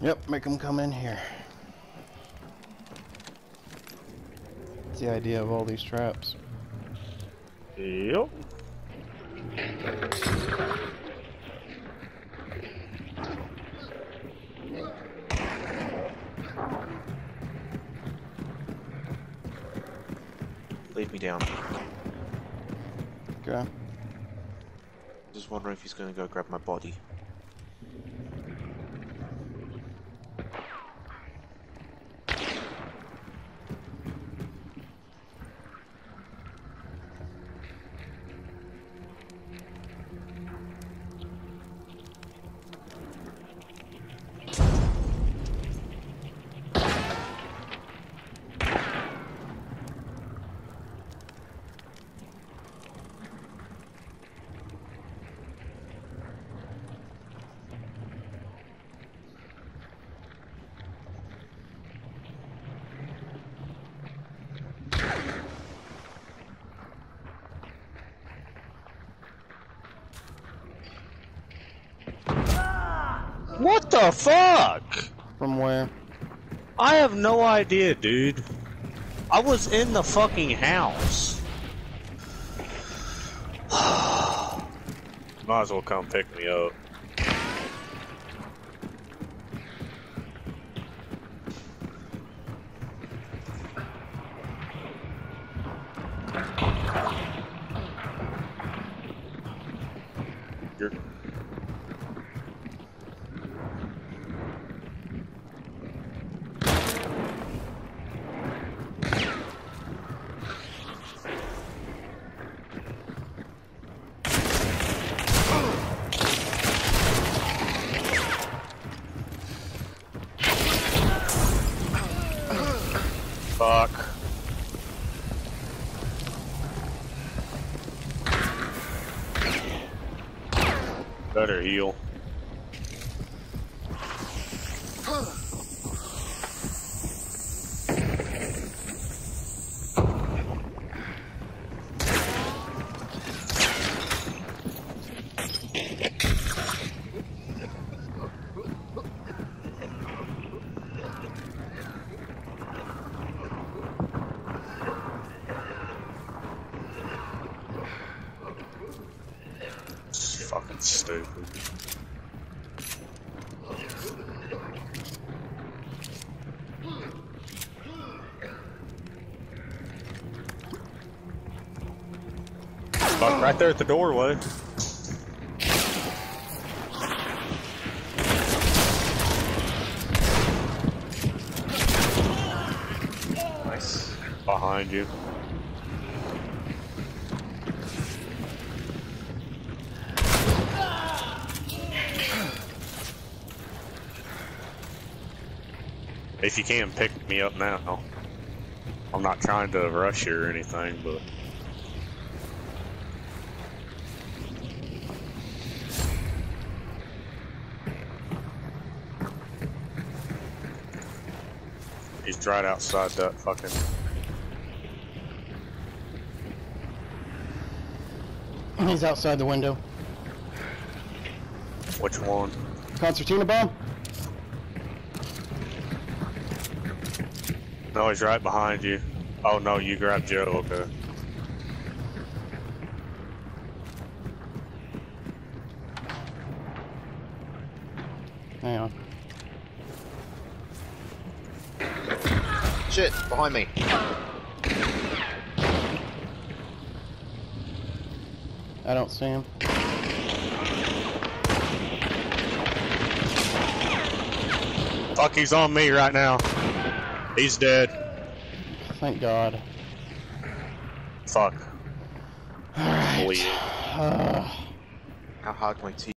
Yep, make them come in here. That's the idea of all these traps. Yep. Leave me down. Okay. Just wondering if he's gonna go grab my body. What the fuck? From where? I have no idea, dude. I was in the fucking house. Might as well come pick me up. You're Fuck. Better heal. Fucking stupid. Fuck, right there at the doorway. Nice. Behind you. If you can, pick me up now. I'm not trying to rush you or anything, but... He's right outside that fucking... He's outside the window. Which one? Concertina bomb? No, he's right behind you. Oh no, you grabbed Joe, okay. Hang on. Shit, behind me. I don't see him. Fuck, he's on me right now. He's dead. Thank God. Fuck. Alright. Bleed. Uh, How hard can my teeth?